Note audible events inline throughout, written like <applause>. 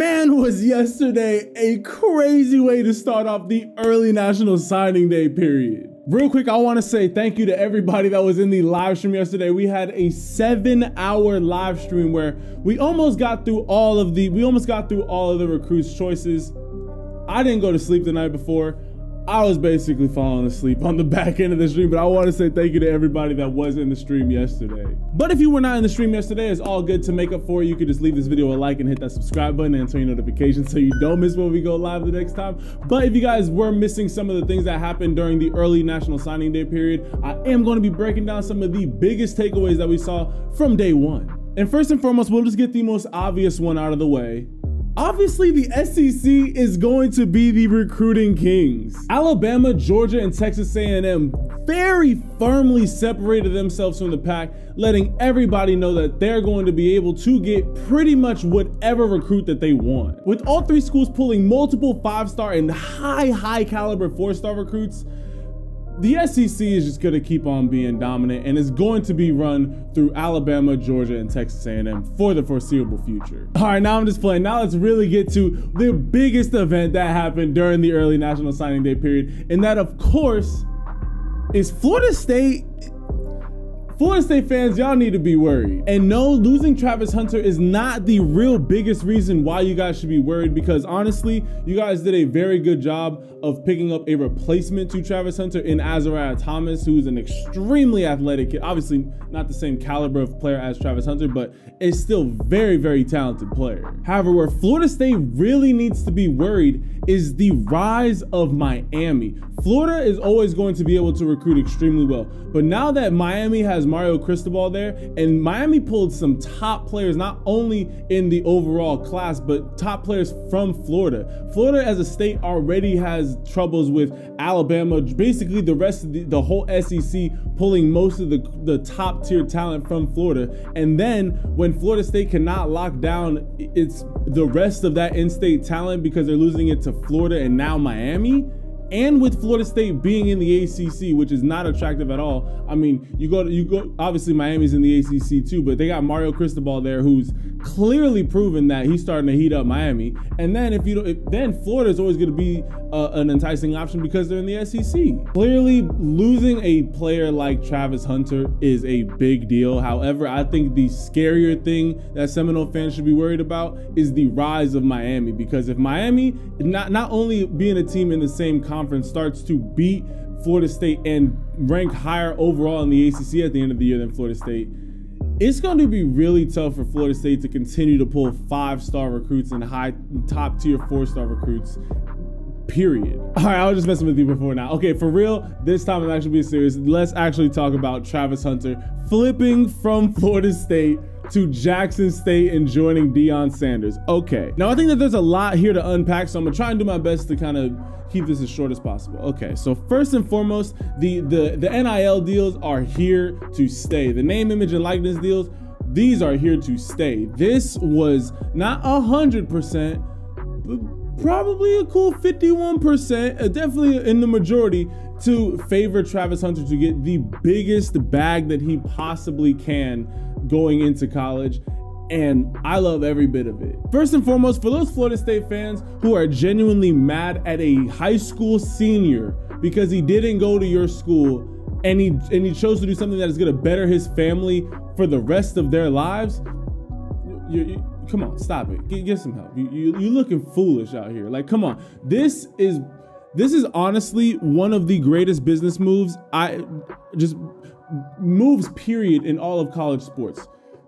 Man, was yesterday a crazy way to start off the early National Signing Day period. Real quick, I want to say thank you to everybody that was in the live stream yesterday. We had a seven hour live stream where we almost got through all of the, we almost got through all of the recruits' choices. I didn't go to sleep the night before. I was basically falling asleep on the back end of the stream, but I want to say thank you to everybody that was in the stream yesterday. But if you were not in the stream yesterday, it's all good to make up for. You could just leave this video a like and hit that subscribe button and turn your notifications so you don't miss when we go live the next time. But if you guys were missing some of the things that happened during the early National Signing Day period, I am going to be breaking down some of the biggest takeaways that we saw from day one. And first and foremost, we'll just get the most obvious one out of the way. Obviously, the SEC is going to be the recruiting kings. Alabama, Georgia, and Texas A&M very firmly separated themselves from the pack, letting everybody know that they're going to be able to get pretty much whatever recruit that they want. With all three schools pulling multiple five-star and high, high caliber four-star recruits, the SEC is just going to keep on being dominant and is going to be run through Alabama, Georgia, and Texas A&M for the foreseeable future. All right, now I'm just playing. Now let's really get to the biggest event that happened during the early National Signing Day period, and that, of course, is Florida State Florida State fans, y'all need to be worried. And no, losing Travis Hunter is not the real biggest reason why you guys should be worried because honestly, you guys did a very good job of picking up a replacement to Travis Hunter in Azareye'h Thomas, who's an extremely athletic kid. Obviously, not the same caliber of player as Travis Hunter, but is still very, very talented player. However, where Florida State really needs to be worried is the rise of Miami. Florida is always going to be able to recruit extremely well, but now that Miami has Mario Cristobal there, and Miami pulled some top players, not only in the overall class, but top players from Florida. Florida as a state already has troubles with Alabama, basically the rest of the, the whole SEC pulling most of the, the top tier talent from Florida. And then when Florida State cannot lock down it's the rest of that in-state talent because they're losing it to Florida and now Miami, and with Florida State being in the ACC, which is not attractive at all. I mean, you go to you go obviously Miami's in the ACC too, but they got Mario Cristobal there, who's clearly proven that he's starting to heat up Miami. And then if you don't, if, then Florida is always going to be uh, an enticing option because they're in the SEC. Clearly, losing a player like Travis Hunter is a big deal. However, I think the scarier thing that Seminole fans should be worried about is the rise of Miami because if Miami not not only being a team in the same conference conference starts to beat Florida State and rank higher overall in the ACC at the end of the year than Florida State, it's going to be really tough for Florida State to continue to pull five-star recruits and high top tier four-star recruits period. All right, I was just messing with you before now. Okay, for real, this time I'm actually being serious. Let's actually talk about Travis Hunter flipping from <laughs> Florida State to Jackson State and joining Deion Sanders. Okay, now I think that there's a lot here to unpack, so I'm gonna try and do my best to kind of keep this as short as possible. Okay, so first and foremost, the, the, the NIL deals are here to stay. The name, image, and likeness deals, these are here to stay. This was not a hundred percent, but probably a cool 51%, uh, definitely in the majority, to favor Travis Hunter to get the biggest bag that he possibly can going into college and I love every bit of it. First and foremost, for those Florida State fans who are genuinely mad at a high school senior because he didn't go to your school and he and he chose to do something that is going to better his family for the rest of their lives, you, come on, stop it. Get, get some help. You, you you looking foolish out here. Like, come on. This is this is honestly one of the greatest business moves I just moves period in all of college sports.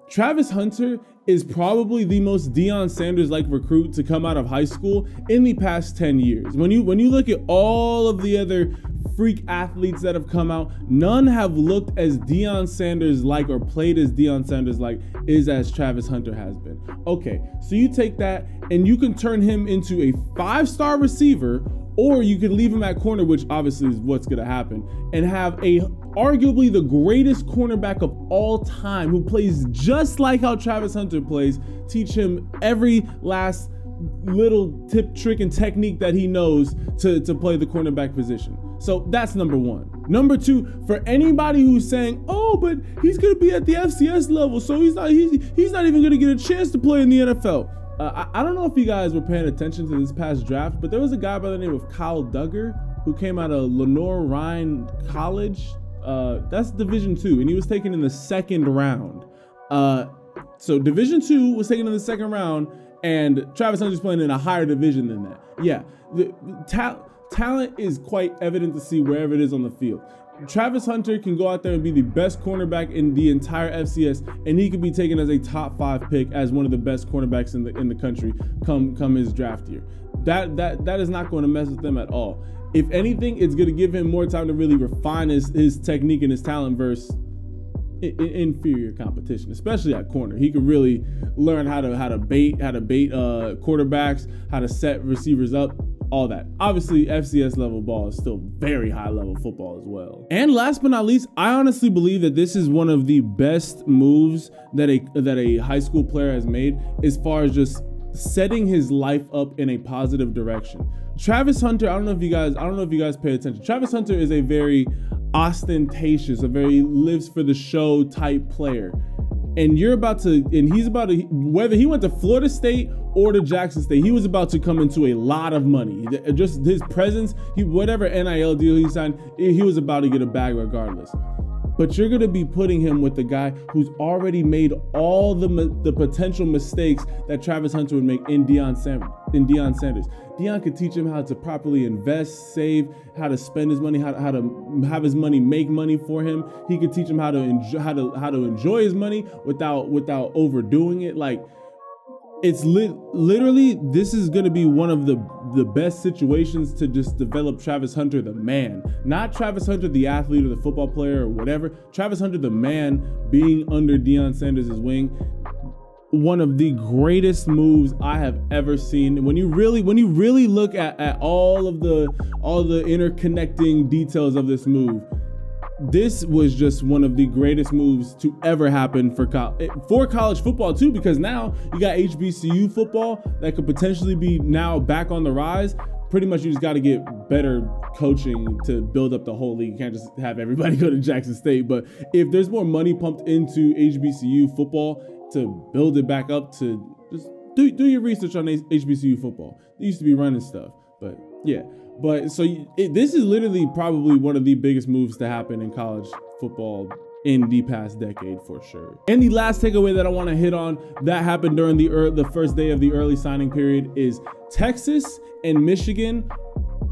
Travis Hunter is probably the most Deion Sanders like recruit to come out of high school in the past 10 years. When you when you look at all of the other freak athletes that have come out, none have looked as Deion Sanders like or played as Deion Sanders like is as Travis Hunter has been. Okay, so you take that and you can turn him into a five-star receiver or you can leave him at corner, which obviously is what's going to happen, and have a arguably the greatest cornerback of all time who plays just like how Travis Hunter plays, teach him every last little tip, trick, and technique that he knows to, to play the cornerback position. So that's number one. Number two, for anybody who's saying, "Oh, but he's gonna be at the FCS level, so he's not he's, he's not even gonna get a chance to play in the NFL." Uh, I, I, don't know if you guys were paying attention to this past draft, but there was a guy by the name of Kyle Dugger who came out of Lenoir-Rhyne College. Uh, that's Division Two, and he was taken in the second round. Uh, so Division Two was taken in the second round, and Travis Hunter's playing in a higher division than that. Yeah, the, the talent is quite evident to see wherever it is on the field. Travis Hunter can go out there and be the best cornerback in the entire FCS, and he could be taken as a top five pick as one of the best cornerbacks in the in the country come come his draft year. That that that is not going to mess with them at all. If anything, it's going to give him more time to really refine his his technique and his talent versus inferior competition, especially at corner. He could really learn how to how to bait, how to bait uh, quarterbacks, how to set receivers up all that. Obviously, FCS level ball is still very high level football as well. And last but not least, I honestly believe that this is one of the best moves that a that a high school player has made as far as just setting his life up in a positive direction. Travis Hunter, I don't know if you guys, I don't know if you guys pay attention. Travis Hunter is a very ostentatious, a very lives for the show type player and you're about to and he's about to whether he went to Florida State or to Jackson State, he was about to come into a lot of money. Just his presence, he whatever NIL deal he signed, he was about to get a bag regardless but you're going to be putting him with the guy who's already made all the the potential mistakes that Travis Hunter would make in Deion Sanders. In Deion Sanders, Deion could teach him how to properly invest, save, how to spend his money, how, to, how to have his money make money for him. He could teach him how to enjoy how to how to enjoy his money without without overdoing it. Like it's li- literally this is going to be one of the the best situations to just develop Travis Hunter the man. Not Travis Hunter the athlete or the football player or whatever. Travis Hunter the man being under Deion Sanders' wing. One of the greatest moves I have ever seen. When you really when you really look at, at all of the all the interconnecting details of this move this was just one of the greatest moves to ever happen for co- eh, for college football too because now you got HBCU football that could potentially be now back on the rise pretty much you just got to get better coaching to build up the whole league. You can't just have everybody <laughs> go to Jackson State. But if there's more money pumped into HBCU football to build it back up, to just do, do your research on HBCU football. They used to be running stuff, but yeah. But so it, this is literally probably one of the biggest moves to happen in college football in the past decade for sure. And the last takeaway that I want to hit on that happened during the er- the first day of the early signing period is Texas and Michigan.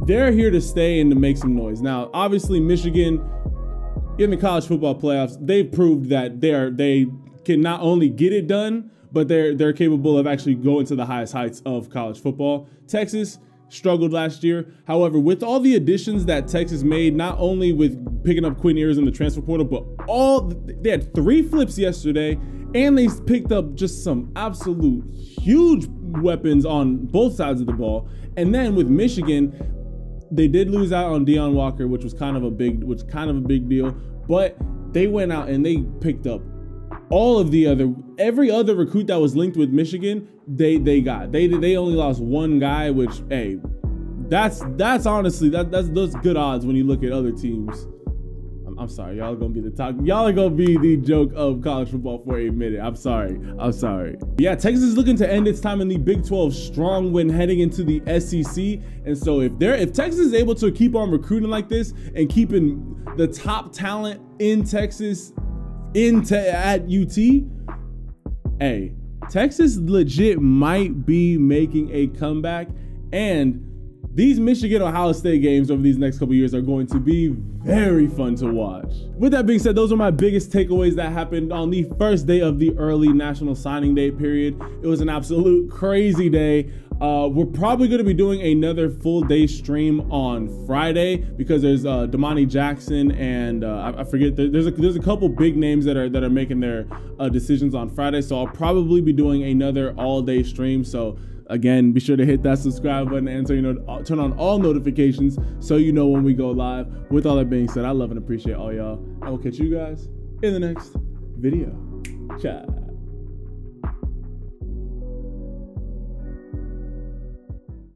They're here to stay and to make some noise. Now, obviously, Michigan in the college football playoffs, they've proved that they are they can not only get it done, but they're they're capable of actually going to the highest heights of college football. Texas struggled last year. However, with all the additions that Texas made, not only with picking up Quinn Ewers in the transfer portal, but all they had three flips yesterday, and they picked up just some absolute huge weapons on both sides of the ball. And then with Michigan, they did lose out on Deone Walker, which was kind of a big, which kind of a big deal. But they went out and they picked up all of the other every other recruit that was linked with Michigan, they they got. They they only lost one guy, which hey, that's that's honestly that that's those good odds when you look at other teams. I'm, sorry, y'all gonna be the talk. Y'all are gonna be the joke of college football for a minute. I'm sorry. I'm sorry. Yeah, Texas is looking to end its time in the Big 12 strong when heading into the SEC. And so if they're if Texas is able to keep on recruiting like this and keeping the top talent in Texas into at UT, hey, Texas legit might be making a comeback and these Michigan Ohio State games over these next couple years are going to be very fun to watch. With that being said, those are my biggest takeaways that happened on the first day of the early National Signing Day period. It was an absolute crazy day. Uh, we're probably going to be doing another full day stream on Friday because there's uh, Domani Jackson and uh, I, I, forget there's a, there's a couple big names that are that are making their uh, decisions on Friday. So I'll probably be doing another all day stream. So again, be sure to hit that subscribe button and so you know turn on all notifications so you know when we go live. With all that being said, I love and appreciate all y'all. I will catch you guys in the next video. Ciao.